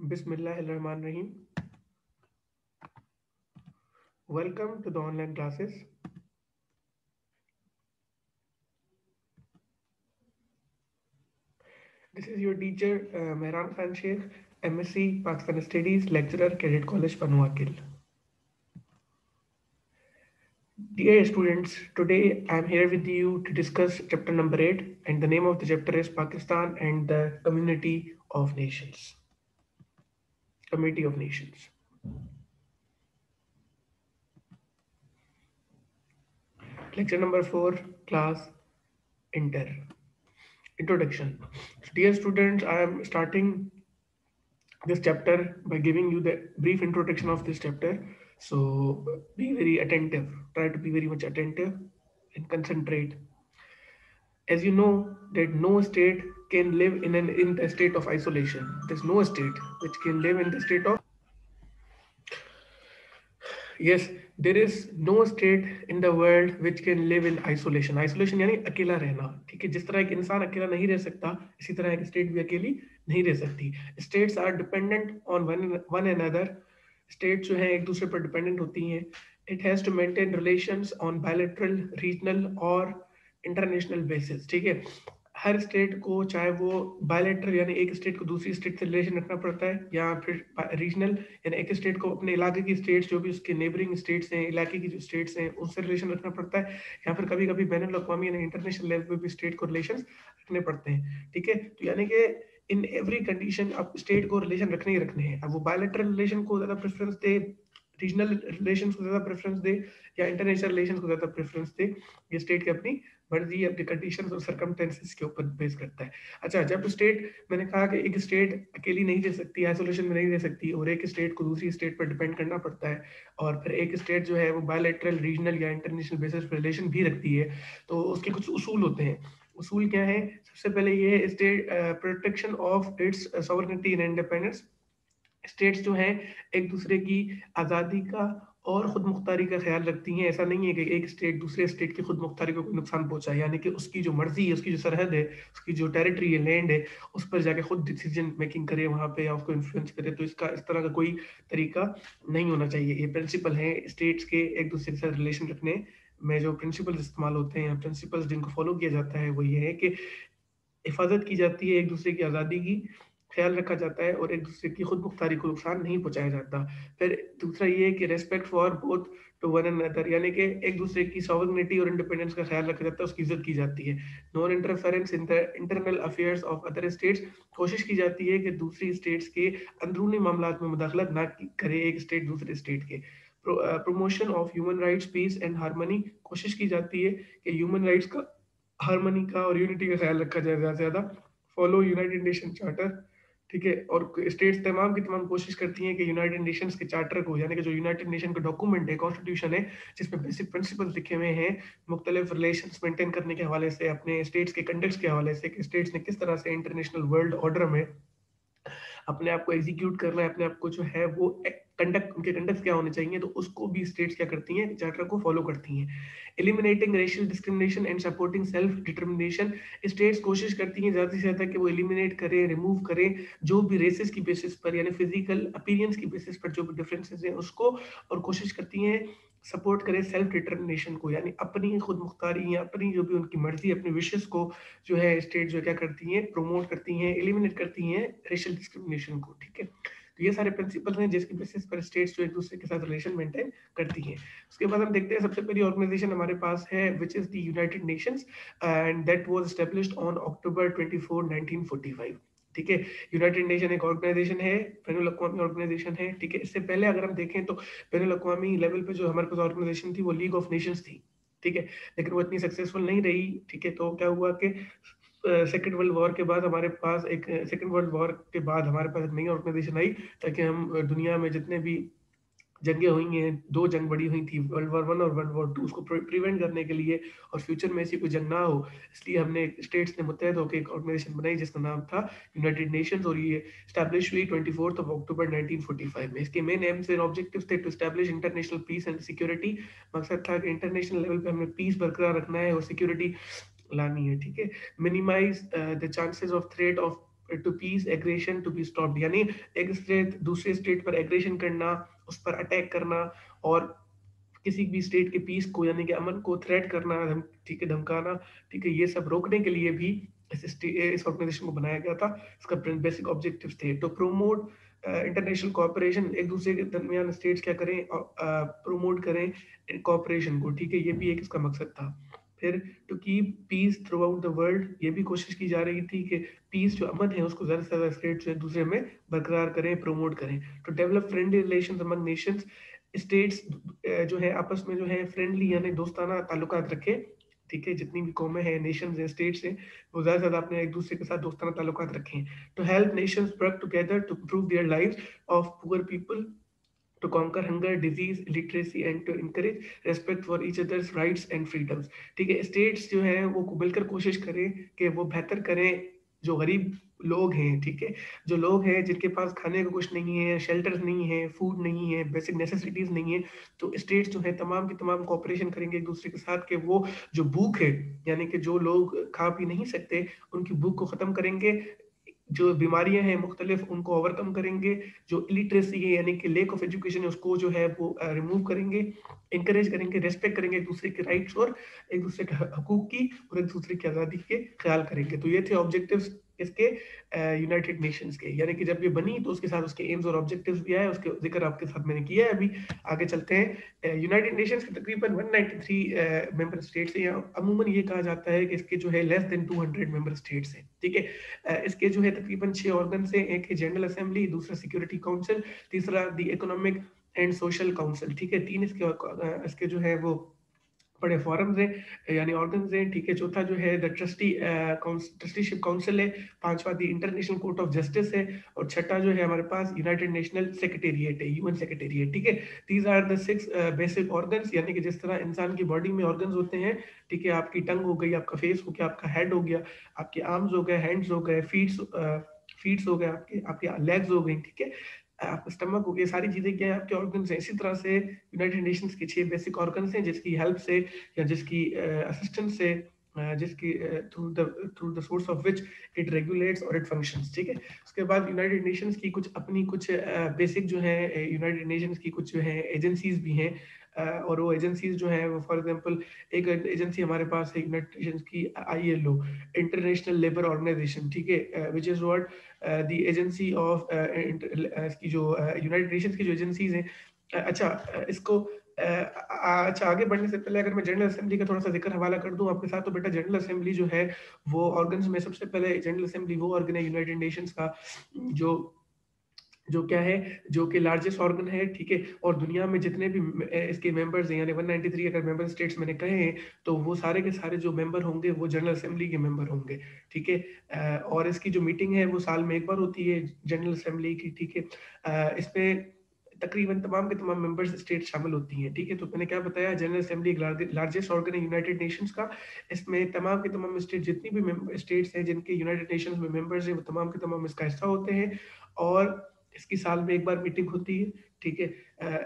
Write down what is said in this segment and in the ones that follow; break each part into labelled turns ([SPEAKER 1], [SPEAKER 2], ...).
[SPEAKER 1] Bismillahirrahmanirrahim. Welcome to the online classes. This is your teacher, uh, Mehran Khan Sheikh, MSc Pakistan Studies, lecturer, Cadet College, Panuakil. Dear students, today I am here with you to discuss chapter number 8 and the name of the chapter is Pakistan and the Community of Nations. Committee of Nations. Lecture number 4, class Inter. Introduction. So Dear students, I am starting this chapter by giving you the brief introduction of this chapter. So be very attentive. Try to be very much attentive and concentrate. As you know that no state can live in an, in a state of isolation. There's no state which can live in the state of, yes, there is no state in the world which can live in isolation. Isolation यानी अकेला रहना, ठीक है? जिस तरह एक इंसान अकेला नहीं रह सकता, इसी तरह एक स्टेट भी अकेली नहीं रह सकती। States are dependent on one one another state जो है एक दूसरे पर डिपेंडेंट होती हैं। It has to maintain relations on bilateral regional और इंटरनेशनल बेसिस ठीक है? हर स्टेट को चाहे वो बायोलेटर यानी एक स्टेट को दूसरी स्टेट से रिलेशन रखना पड़ता है, या फिर रीजनल यानी एक स्टेट को अपने इलाके की स्टेट्स जो भी उसके नेबरिंग स्टेट्स हैं, इलाके की जो स्टेट्स हैं, उनसे रिलेशन रखना पड़ता है, या फिर कभी कभी बैन अवी यानी इंटरनेशनल लेवल पर भी स्टेट को रिलेशन रखने पड़ते हैं, ठीक है? तो यानी कि इन एवरी कंडीशन अब स्टेट को रिलेशन रखने ही रखने हैं। अब वो बायोलेटरल रिलेशन को ज़्यादा प्रेफरेंस दे रीजनल रिलेशन को ज़्यादा प्रेफरेंस दे, या इंटरनेशनल रिलेशन को ज़्यादा प्रेफरेंस दे, ये स्टेट की अपनी मर्ज़ी अपने कंडीशन और सरकमटेंसेस के ऊपर बेस करता है। अच्छा जब स्टेट मैंने कहा कि एक स्टेट अकेली नहीं रह सकती आइसोलेशन में नहीं रह सकती, और एक स्टेट को दूसरी स्टेट पर डिपेंड करना पड़ता है, और फिर एक स्टेट जो है वो बायोलेटरल रीजनल या इंटरनेशनल बेसिस पर रिलेशन भी रखती है तो उसके कुछ उसूल होते हैं। उसूल क्या है? सबसे पहले ये है state protection of its sovereignty and independence states जो हैं, एक दूसरे की आज़ादी का और खुद मुख्तारी का ख्याल रखती हैं। ऐसा नहीं है कि एक स्टेट दूसरे स्टेट की खुद मुख्तारी को कोई नुकसान पहुँचाए। यानी कि उसकी जो मर्ज़ी है, उसकी जो सरहद है, उसकी जो टेरिटरी है लैंड है, उस पर जाके खुद डिसीज़न मेकिंग करे वहाँ पे या उसको इन्फ्लुएंस करे। तो इसका, इस तरह का कोई तरीका नहीं होना चाहिए। ये प्रिंसिपल है स्टेट्स के एक दूसरे के साथ रिलेशन रखने में। जो प्रिंसिपल इस्तेमाल होते हैं या प्रिंसिपल्स जिनको फॉलो किया जाता है, वो ये है कि हिफाजत की जाती है एक दूसरे की आज़ादी की। ख्याल रखा जाता है और एक दूसरे की खुद मुख्तारी को नुकसान नहीं पहुँचाया जाता। फिर दूसरा ये है कि respect for both to one another यानी कि एक दूसरे की सॉवरनिटी और इंडिपेंडेंस का ख्याल रखा जाता है, उसकी इज़्ज़त की जाती है। Non interference in the internal affairs of other states कोशिश की जाती है कि दूसरी स्टेट्स के अंदरूनी मामला में मुदाखलत ना करे एक स्टेट दूसरे स्टेट के। Promotion of human rights peace and harmony कोशिश की जाती है कि ह्यूमन राइट्स का हारमोनी का और यूनिटी का ख्याल रखा जाए ज़्यादा से ज़्यादा। फॉलो यूनाइटेड नेशन चार्टर ठीक है? और स्टेट्स तमाम की तमाम कोशिश करती हैं कि यूनाइटेड नेशंस के चार्टर को, यानी कि जो यूनाइटेड नेशन का डॉक्यूमेंट है कॉन्स्टिट्यूशन है जिसमें बेसिक प्रिंसिपल लिखे हुए हैं, मुख्तलिफ़ रिलेशन मेंटेन करने के हवाले से, अपने स्टेट्स के कंडक्ट के हवाले से कि स्टेट्स ने किस तरह से इंटरनेशनल वर्ल्ड ऑर्डर में अपने आप को एग्जीक्यूट करना है, अपने आप को जो है वो कंडक्ट उनके कंडक्ट क्या होने चाहिए तो उसको भी स्टेट्स क्या करती हैं चार्टर को फॉलो करती हैं। Eliminating racial discrimination and supporting self determination states कोशिश करती हैं ज़्यादा से ज़्यादा कि वो एलिमिनेट करें रिमूव करें, जो भी रेसिस की बेसिस पर, यानी फ़िज़िकल अपीरियंस की बेसिस पर जो भी डिफरेंसेस हैं उसको, और कोशिश करती हैं सपोर्ट करें सेल्फ डिटर्मिनेशन को, यानी अपनी खुद मुख्तारी या अपनी जो भी उनकी मर्ज़ी, अपनी विशेष को जो है स्टेट जो क्या करती हैं प्रोमोट करती हैं एलिमिनेट करती हैं रेशियल डिस्क्रिमिनेशन को, ठीक है? तो ये सारे प्रिंसिपल हैं जिसकी बेसिस पर स्टेट्स जो एक दूसरे के साथ रिलेशन मेंटेन करती हैं। उसके बाद हम देखते हैं सबसे पहली ऑर्गेनाइजेशन हमारे पास है which is the United Nations and that was established on October 24 1945 ठीक है? यूनाइटेड नेशन एक ऑर्गेनाइजेशन है बैन अवी ऑर्गेनाइजेशन है, ठीक है? इससे पहले अगर हम देखें तो बैन अवी लेवल पे जो हमारे पास ऑर्गेनाइजेशन थी, वो लीग ऑफ़ नेशंस थी। ठीक है? लेकिन वो इतनी सक्सेसफुल नहीं रही, ठीक है? तो क्या हुआ कि सेकेंड वर्ल्ड वॉर के बाद हमारे पास एक सेकेंड वर्ल्ड वॉर के बाद हमारे पास एक नई ऑर्गेनाइजेशन आई, ताकि हम दुनिया में जितने भी जंगें हुई हैं, दो जंग बड़ी हुई थी वर्ल्ड वॉर वन और वर्ल्ड वॉर टू उसको प्रिवेंट करने के लिए और फ्यूचर में ऐसी कोई जंग ना हो, इसलिए हमने स्टेट्स ने मुतहद होकर एक ऑर्गेनाइजेशन बनाई, जिसका नाम था यूनाइटेड नेशंस और ये स्टैब्लिश हुई ट्वेंटी फोर्थ ऑफ़ अक्टूबर 1945 में। इसके मेन एम्स एंड ऑब्जेक्टिव थे to establish international peace and security मकसद था कि इंटरनेशनल लेवल पर हमें पीस बरकरार रखना है और सिक्योरिटी लानी है, ठीक है? Minimize the chances of threat of to peace aggression to be stop यानी एक स्टेट दूसरे स्टेट पर एग्रेशन करना, उस पर अटैक करना और किसी भी स्टेट के पीस को, यानी कि अमन को थ्रेट करना ठीक है, धमकाना, ठीक है? ये सब रोकने के लिए भी इस इस ऑर्गेनाइजेशन को बनाया गया था। इसका बेसिक ऑब्जेक्टिव थे। तो प्रोमोट इंटरनेशनल कॉपरेशन एक दूसरे के दरमियान स्टेट्स क्या करें प्रोमोट करें कॉपरेशन को, ठीक है? ये भी एक इसका मकसद था। फिर to keep peace throughout the world ये भी कोशिश की जा रही थी कि पीस जो अमन है, उसको ज़्यादा से ज़्यादा स्टेट जो एक दूसरे में बरकरार करें प्रोमोट करें। To develop friendly relation among nations states जो है, आपस में जो है फ्रेंडली यानी दोस्ताना ताल्लुकात रखे। ठीक है, जितनी भी कौमें हैं नेशन हैं स्टेट्स हैं, वो ज़्यादा से ज़्यादा अपने एक दूसरे के साथ दोस्ताना ताल्लुकात रखें। To help nations work together to improve their lives of poor people to conquer hunger, disease, illiteracy and to encourage respect for each other's rights and freedoms. ठीक है स्टेट्स जो है वो मिलकर कोशिश करें कि वो बेहतर करें जो गरीब लोग हैं ठीक है जो लोग हैं जिनके पास खाने को कुछ नहीं है शेल्टर नहीं है फ़ूड नहीं है बेसिक नेसेसिटीज नहीं है तो स्टेट्स जो है तमाम की तमाम कॉपरेशन करेंगे एक दूसरे के साथ कि वो जो भूख है यानी कि जो लोग खा पी नहीं सकते उनकी भूख को ख़त्म करेंगे जो बीमारियाँ हैं मुख्तलिफ़, उनको ओवरकम करेंगे। जो इलिटरेसी है, यानी कि लेक ऑफ़ एजुकेशन है, उसको जो है वो रिमूव करेंगे इंकरेज करेंगे रेस्पेक्ट करेंगे एक दूसरे के राइट्स और एक दूसरे के हकूक की और एक दूसरे की आज़ादी के ख्याल करेंगे। तो ये थे ऑब्जेक्टिव्स इसके यूनाइटेड नेशंस के। यानी कि जब ये बनी तो उसके साथ उसके एम्स और ऑब्जेक्टिव्स भी आए, उसके ज़िक्र आपके साथ मैंने किया है अभी। आगे चलते हैं। यूनाइटेड नेशंस के तकरीबन 193 मेंबर स्टेट्स हैं। अमूमन ये कहा जाता है कि इसके जो है लेस देन 200 मेंबर स्टेट्स हैं। ठीक है? इसके जो है तकरीबन छह ऑर्गन से एक है जनरल असेंबली दूसरा सिक्योरिटी काउंसिल तीसरा the economic and social council ठीक है? तीन इसके इसके जो है वो बड़े फॉरम्स हैं, यानी ऑर्गन हैं, ठीक है, चौथा जो है द ट्रस्टी ट्रस्टीशिप काउंसिल है, पांचवा the international court of justice है, और छठा जो है हमारे पास यूनाइटेड नेशनल सेक्रेटेरिएट है यूएन सेक्रेटेरिएट ठीक है। These are the six basic organs यानी कि जिस तरह इंसान की बॉडी में ऑर्गन्स होते हैं, ठीक है, आपकी टंग हो गई, आपका फेस हो गया, आपका हेड हो गया, आपके आर्म्स हो गए हैंड्स हो गए फीट्स फीट्स हो गए, आपके आपके लेग्स हो गई, ठीक है। आपका स्टमक हो गया सारी चीज़ें क्या है? आपके ऑर्गन है। इसी तरह से यूनाइटेड नेशंस के छह बेसिक ऑर्गन्स हैं, जिसकी हेल्प से या जिसकी असिस्टेंस से जिसकी through the through the source of which it regulates और इट फ़ंक्शंस ठीक है? उसके बाद यूनाइटेड नेशंस की कुछ अपनी कुछ बेसिक जो है यूनाइटेड नेशंस की कुछ जो है एजेंसीज भी हैं और वो एजेंसीज जो है, वो फॉर एग्जांपल एक एजेंसी हमारे पास है यूनाइटेड नेशंस की आईएलओ इंटरनेशनल लेबर ऑर्गेनाइजेशन ठीक है? Which is what the agency of इसकी जो यूनाइटेड नेशंस की जो एजेंसीज हैं। अच्छा इसको अच्छा आगे बढ़ने से पहले अगर मैं जनरल असेंबली का थोड़ा सा ज़िक्र हवाला कर दूँ आपके साथ तो बेटा जनरल असेंबली जो है, वो ऑर्गन्स में सबसे पहले जनरल असेंबली वो ऑर्गन है यूनाइटेड नेशंस का, जो जो क्या है, जो कि लार्जेस्ट ऑर्गन है, ठीक है? और दुनिया में जितने भी इसके मेंबर्स हैं, यानी 193 अगर मेंबर स्टेट्स मैंने कहे हैं तो वो सारे के सारे जो मेंबर होंगे, वो जनरल असेंबली के मेंबर होंगे, ठीक है? और इसकी जो मीटिंग है, वो साल में एक बार होती है जनरल असेंबली की, ठीक है? इसमें तकरीबन तमाम के तमाम मेंबर्स स्टेट शामिल होती हैं, ठीक है? तो मैंने क्या बताया जनरल असेंबली लार्जेस्ट ऑर्गन है यूनाइटेड नेशंस का। इसमें तमाम के तमाम स्टेट जितनी भी स्टेट्स हैं जिनके यूनाइटेड नेशंस में मेंबर्स हैं, वो तमाम के तमाम इसका हिस्सा होते हैं और इसकी साल में एक बार मीटिंग होती है, ठीक है?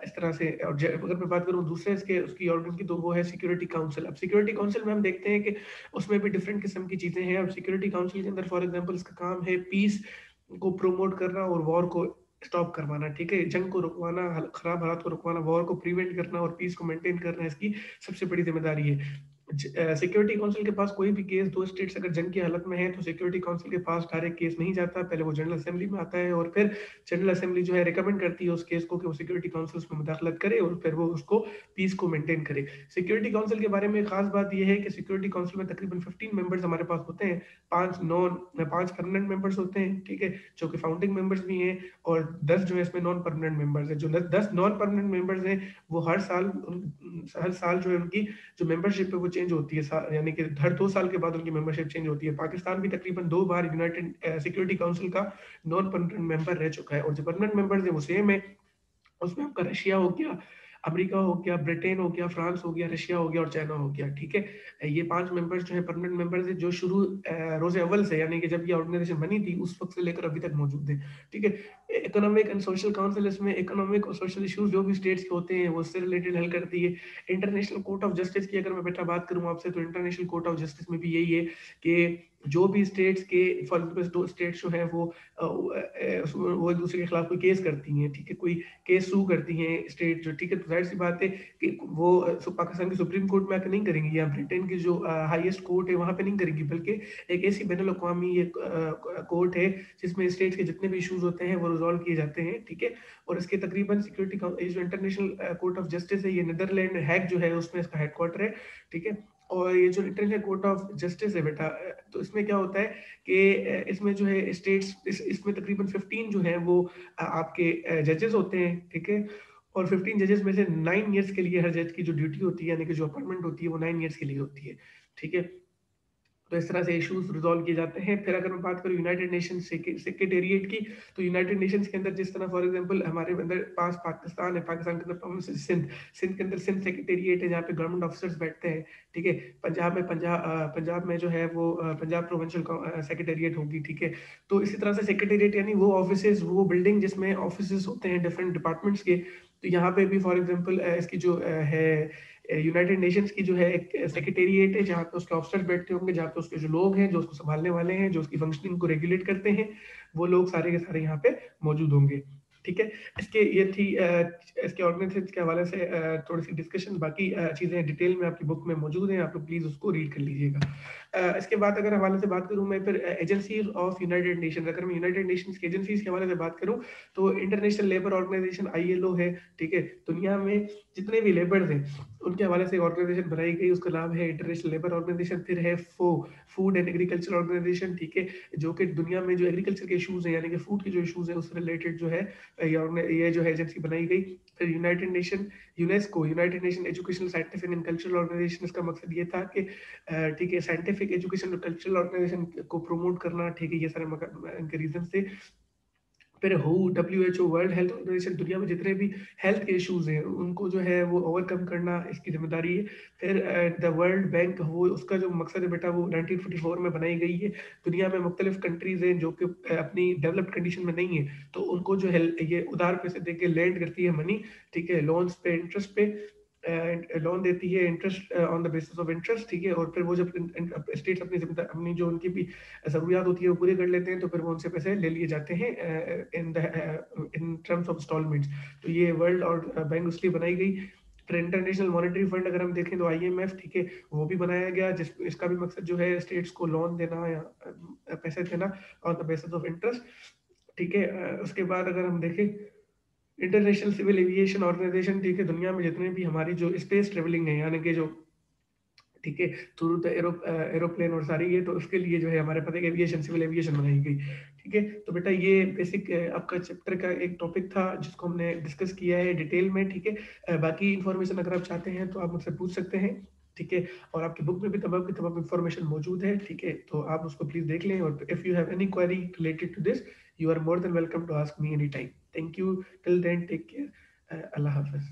[SPEAKER 1] इस तरह से और अगर मैं बात करूँ दूसरे इसके, उसकी ऑर्गन की तो वो है सिक्योरिटी काउंसिल अब सिक्योरिटी काउंसिल में हम देखते हैं कि उसमें भी डिफरेंट किस्म की चीज़ें हैं। और सिक्योरिटी काउंसिल के अंदर फॉर एग्ज़ाम्पल इसका काम है पीस को प्रोमोट करना और वॉर को स्टॉप करवाना, ठीक है? जंग को रुकवाना खराब हालात को रुकवाना वॉर को प्रिवेंट करना और पीस को मेंटेन करना, इसकी सबसे बड़ी ज़िम्मेदारी है। सिक्योरिटी काउंसिल के पास कोई भी केस दो स्टेट्स अगर जंग की हालत में है तो सिक्योरिटी काउंसिल के पास डायरेक्ट केस नहीं जाता। पहले वो जनरल असेंबली में आता है और फिर जनरल असेंबली जो है रिकमेंड करती है उस केस को कि वो सिक्योरिटी काउंसिल उसमें मुदाखलत करे और फिर वो उसको पीस को मेंटेन करे। सिक्योरिटी काउंसिल के बारे में खास बात यह है कि सिक्योरिटी काउंसिल में तकरीबन फिफ्टीन मेंबर्स हमारे पास होते हैं। पाँच नॉन पाँच परमानेंट मेंबर्स होते हैं, ठीक है, जो कि फाउंडिंग मेंबर्स भी हैं और दस जो है इसमें नॉन परमानेंट मेंबर्स हैं। जो दस नॉन परमानेंट मेंबर्स हैं, वो हर साल हर साल जो है उनकी जो मेंबरशिप है वो चेंज होती है यानी कि हर दो साल के बाद उनकी मेंबरशिप चेंज होती है। पाकिस्तान भी तकरीबन दो बार यूनाइटेड सिक्योरिटी काउंसिल का नॉन परमानेंट मेंबर रह चुका है और जो परमानेंट मेंबर्स है वो सेम है। उसमें आपका रशिया हो गया अमेरिका हो गया ब्रिटेन हो गया फ्रांस हो गया रशिया हो गया और चाइना हो गया, ठीक है? ये पाँच मेंबर्स जो है परमानेंट मेंबर्स है, जो शुरू रोज़े अव्वल से यानी कि जब ये ऑर्गेनाइजेशन बनी थी, उस वक्त से लेकर अभी तक मौजूद है, ठीक है? इकोनॉमिक एंड सोशल काउंसिल इसमें इकोनॉमिक और सोशल इश्यूज़ जो भी स्टेट्स के होते हैं, वो उससे रिलेटेड हल करती है। इंटरनेशनल कोर्ट ऑफ़ जस्टिस की अगर मैं बेटा बात करूँ आपसे तो इंटरनेशनल कोर्ट ऑफ़ जस्टिस में भी यही है कि जो भी स्टेट्स के फॉर एग्ज़ाम्पल दो स्टेट्स जो हैं, वो वो एक दूसरे के खिलाफ कोई केस करती हैं, ठीक है? कोई केस सू करती हैं स्टेट जो, ठीक है? तो ज़ाहिर सी बात है कि वो पाकिस्तान की सुप्रीम कोर्ट में आकर नहीं करेंगी, या ब्रिटेन की जो हाईएस्ट कोर्ट है, वहाँ पे नहीं करेंगी, बल्कि एक ऐसी बैन अवी कोर्ट है, जिसमें स्टेट्स के जितने भी इशूज होते हैं, वो रिजॉल्व किए जाते हैं ठीक है? और इसके तकरीबन सिक्योरिटी जो इंटरनेशनल कोर्ट ऑफ़ जस्टिस है ये नीदरलैंड हैक जो है उसमें इसका हेडक्वार्टर है ठीक है? और ये जो इंटरनेशनल कोर्ट ऑफ़ जस्टिस है बेटा तो इसमें क्या होता है कि इसमें जो है स्टेट्स इस, इसमें तकरीबन 15 जो है वो आपके जजेस होते हैं ठीक है? और 15 जजेस में से नाइन ईयर्स के लिए हर जज की जो ड्यूटी होती है यानी कि जो अपॉइंटमेंट होती है वो नाइन ईयर्स के लिए होती है ठीक है? तो इस तरह से इश्यूज़ रिजॉल्व किए जाते हैं। फिर अगर मैं बात करूँ यूनाइटेड नेशन सेक्रेटेरिएट की तो यूनाइटेड नेशंस के अंदर जिस तरह फॉर एग्जांपल हमारे अंदर पास पाकिस्तान है, पाकिस्तान के अंदर सिंध सिंध के अंदर सिंध सेक्रेटेरिएट है, जहाँ पे गवर्नमेंट ऑफिसर्स बैठते हैं, ठीक है? पंजाब में पंजाब पंजाब में जो है वो पंजाब प्रोविंशियल सेक्रेटेरिएट होगी, ठीक है? तो इसी तरह से सेक्रेटेरिएट यानी वो ऑफ़िस वो बिल्डिंग जिसमें ऑफ़िस होते हैं डिफरेंट डिपार्टमेंट्स के तो यहाँ पे भी फॉर एग्ज़ाम्पल इसकी जो है यूनाइटेड नेशंस की जो है एक सेक्रेटेरिएट है, जहाँ पे उसके ऑफिसर बैठते होंगे, जहाँ पे उसके जो लोग हैं, जो उसको संभालने वाले हैं, जो उसकी फंक्शनिंग को रेगुलेट करते हैं, वो लोग सारे के सारे यहाँ पे मौजूद होंगे। ठीक है? इसके ये थी इसके ऑर्गेनाइजेशन के हवाले से थोड़ी सी डिस्कशन बाकी चीज़ें डिटेल में आपकी बुक में मौजूद हैं, आप लोग प्लीज़ उसको रीड कर लीजिएगा। इसके बाद अगर हवाले से बात करूँ मैं, फिर एजेंसीज ऑफ़ यूनाइटेड नेशन अगर मैं यूनाइटेड नेशंस की एजेंसीज के हवाले से बात करूँ तो इंटरनेशनल लेबर ऑर्गेनाइजेशन आईएलओ है, ठीक है? दुनिया में जितने भी लेबर्स हैं उनके हवाले से ऑर्गेनाइजेशन बनाई गई, उसका नाम है इंटरनेशनल लेबर ऑर्गेनाइजेशन फिर है फो फ़ूड एंड एग्रीकल्चर ऑर्गेनाइजेशन ठीक है, जो कि दुनिया में जो एग्रीकल्चर के इशूज हैं, यानी कि फ़ूड के जो इशूज हैं, उससे रिलेटेड जो है, ये जो है एजेंसी बनाई गई। फिर United Nation UNESCO United Nation educational scientific and cultural organization इसका मकसद ये था कि ठीक है साइंटिफिक एजुकेशन और कल्चरल ऑर्गेनाइजेशन को प्रमोट करना, ठीक है, ये सारे रीजन थे। फिर who W H O world health organization दुनिया में जितने भी हेल्थ के इश्यूज़ हैं, उनको जो है वो ओवरकम करना इसकी ज़िम्मेदारी है। फिर द वर्ल्ड बैंक वो उसका जो मकसद है बेटा, वो 1944 में बनाई गई है। दुनिया में मुख्तलिफ़ कंट्रीज़ हैं जो कि अपनी डेवलप्ड कंडीशन में नहीं है तो उनको जो है ये उधार पैसे दे के लैंड करती है मनी ठीक है लोन्स पे इंटरेस्ट पे। लोन देती है interest on the basis of interest ठीक है? और फिर वो जब स्टेट अपनी अपनी जो उनकी भी ज़रूरियात होती है वो पूरी कर लेते हैं तो फिर वो उनसे पैसे ले लिए जाते हैं in the in terms of installments तो ये वर्ल्ड और बैंक उसलिए बनाई गई। फिर इंटरनेशनल मॉनेटरी फंड अगर हम देखें तो आईएमएफ ठीक है, वो भी बनाया गया, जिस, इसका भी मकसद जो है स्टेट्स को लोन देना या पैसे देना on the basis of interest ठीक है? उसके बाद अगर हम देखें इंटरनेशनल सिविल एविएशन ऑर्गेनाइजेशन ठीक है, दुनिया में जितने भी हमारी जो स्पेस ट्रेवलिंग है, यानी कि जो, ठीक है थ्रू द एरोप्लेन और सारी ये तो उसके लिए जो है हमारे पता है एविएशन सिविल एविएशन बनाई गई, ठीक है। तो बेटा ये बेसिक आपका चैप्टर का एक टॉपिक था, जिसको हमने डिस्कस किया है डिटेल में, ठीक है। बाकी इन्फॉर्मेशन अगर आप चाहते हैं तो आप मुझसे पूछ सकते हैं, ठीक है। और आपकी बुक में भी तमाम की तमाम इन्फॉर्मेशन मौजूद है, ठीक है। तो आप उसको प्लीज़ देख लें और if you have any query related to this you are more than welcome to ask me any time Thank you. Till then, take care. Uh, Allah Hafiz.